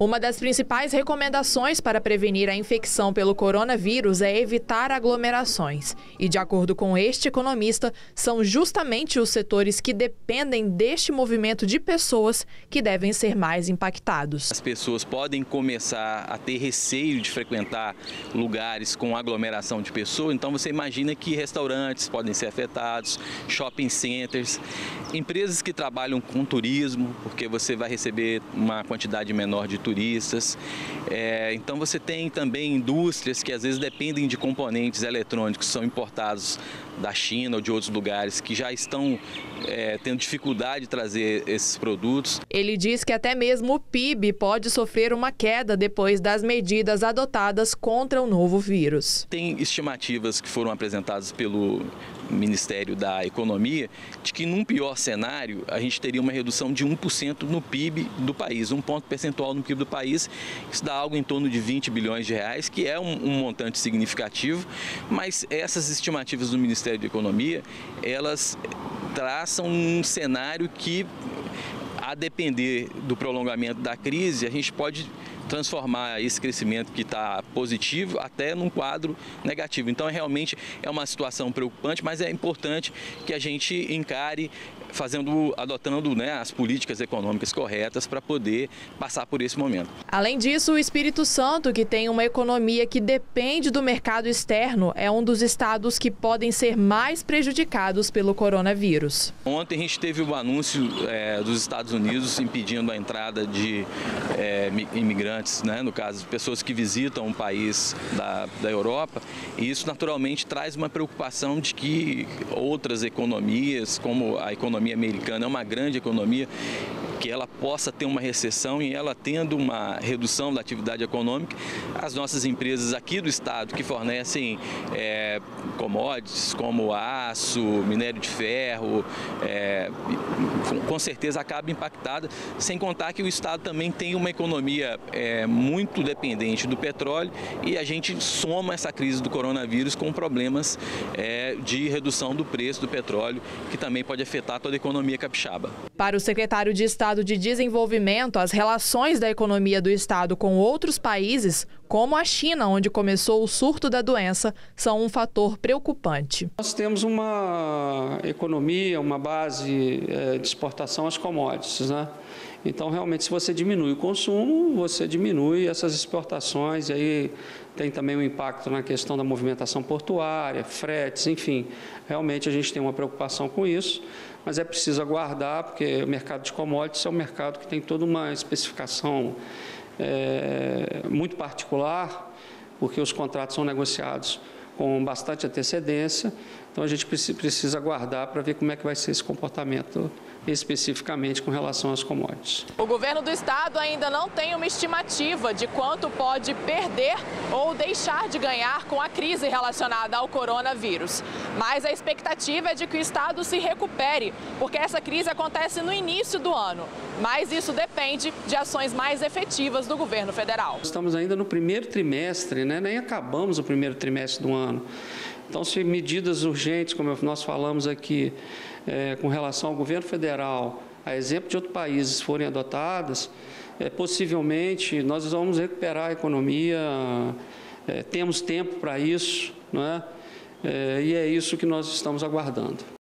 Uma das principais recomendações para prevenir a infecção pelo coronavírus é evitar aglomerações. E, de acordo com este economista, são justamente os setores que dependem deste movimento de pessoas que devem ser mais impactados. As pessoas podem começar a ter receio de frequentar lugares com aglomeração de pessoas, então você imagina que restaurantes podem ser afetados, shopping centers, empresas que trabalham com turismo, porque você vai receber uma quantidade menor de turistas. É, então você tem também indústrias que às vezes dependem de componentes eletrônicos que são importados da China ou de outros lugares que já estão é, tendo dificuldade de trazer esses produtos. Ele diz que até mesmo o PIB pode sofrer uma queda depois das medidas adotadas contra o novo vírus. Tem estimativas que foram apresentadas pelo Ministério da Economia de que num pior cenário a gente teria uma redução de 1% no PIB do país, um ponto percentual no PIB do país, isso dá algo em torno de 20 bilhões de reais, que é um, um montante significativo, mas essas estimativas do Ministério da Economia, elas traçam um cenário que a depender do prolongamento da crise, a gente pode transformar esse crescimento que está positivo até num quadro negativo. Então, realmente é uma situação preocupante, mas é importante que a gente encare fazendo, adotando né, as políticas econômicas corretas para poder passar por esse momento. Além disso, o Espírito Santo, que tem uma economia que depende do mercado externo, é um dos estados que podem ser mais prejudicados pelo coronavírus. Ontem a gente teve o anúncio é, dos Estados Unidos impedindo a entrada de é, imigrantes, né, no caso, pessoas que visitam um país da, da Europa, e isso naturalmente traz uma preocupação de que outras economias, como a economia economia americana é uma grande economia, que ela possa ter uma recessão e ela tendo uma redução da atividade econômica, as nossas empresas aqui do estado que fornecem é, commodities como aço, minério de ferro, é, com certeza acaba impactada, sem contar que o estado também tem uma economia é, muito dependente do petróleo e a gente soma essa crise do coronavírus com problemas é, de redução do preço do petróleo, que também pode afetar toda a economia capixaba. Para o secretário de Estado de Desenvolvimento, as relações da economia do Estado com outros países, como a China, onde começou o surto da doença, são um fator preocupante. Nós temos uma economia, uma base eh, de exportação às commodities, né? Então, realmente, se você diminui o consumo, você diminui essas exportações, e aí tem também um impacto na questão da movimentação portuária, fretes, enfim. Realmente a gente tem uma preocupação com isso, mas é preciso aguardar, porque o mercado de commodities é um mercado que tem toda uma especificação é, muito particular, porque os contratos são negociados com bastante antecedência, então a gente precisa aguardar para ver como é que vai ser esse comportamento especificamente com relação às commodities. O governo do estado ainda não tem uma estimativa de quanto pode perder ou deixar de ganhar com a crise relacionada ao coronavírus. Mas a expectativa é de que o estado se recupere, porque essa crise acontece no início do ano. Mas isso depende de ações mais efetivas do governo federal. Estamos ainda no primeiro trimestre, né? nem acabamos o primeiro trimestre do ano. Então, se medidas urgentes, como nós falamos aqui, é, com relação ao governo federal, a exemplo de outros países, forem adotadas, é, possivelmente nós vamos recuperar a economia, é, temos tempo para isso, não é? é? e é isso que nós estamos aguardando.